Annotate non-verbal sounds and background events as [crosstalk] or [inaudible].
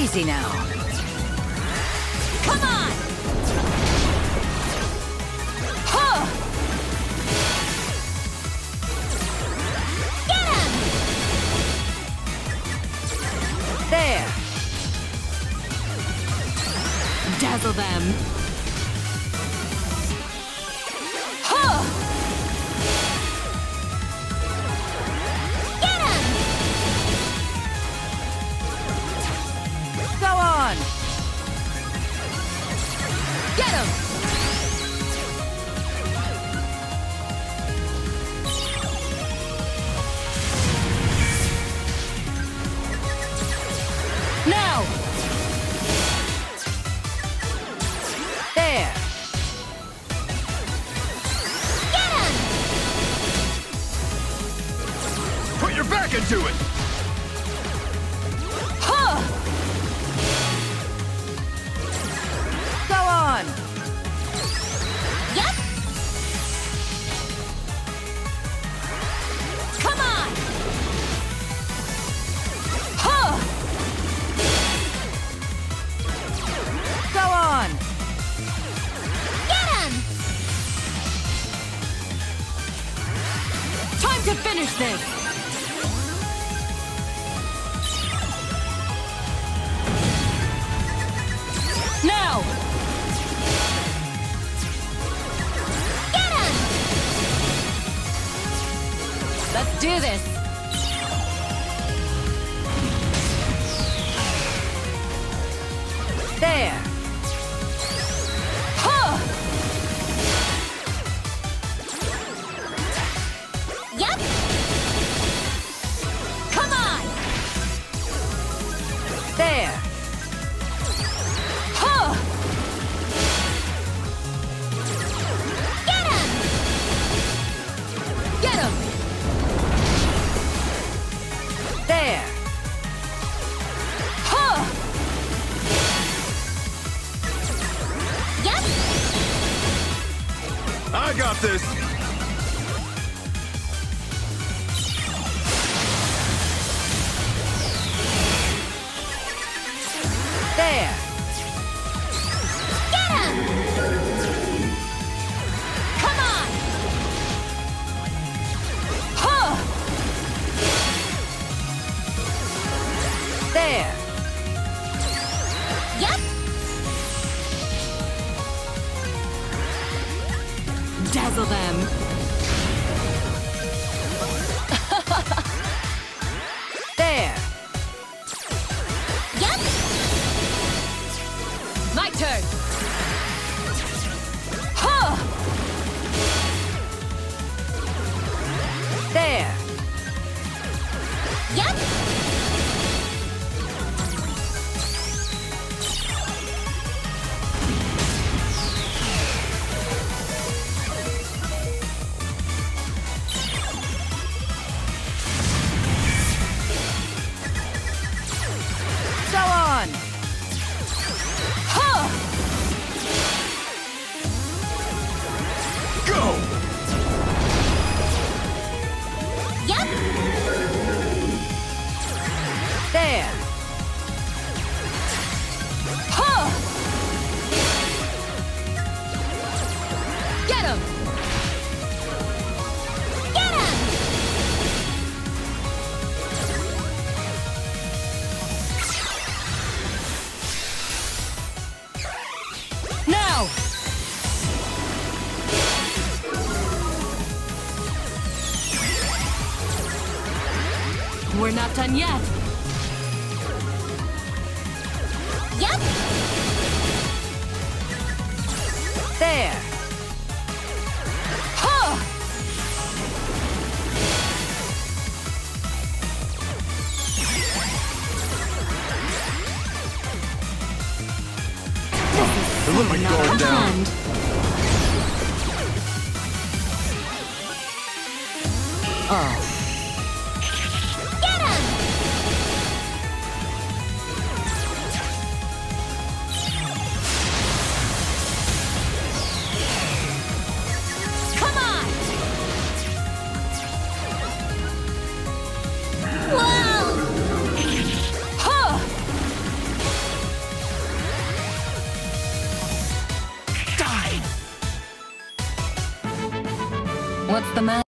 Easy now. Come on! There. Dazzle them. Get him! To finish this! Now! Get him! Let's do this! There. I got this! There. Dazzle them! [laughs] There. Yep! My turn! We're not done yet. Yep! There. Huh! Let my guard down. Oh. The matter?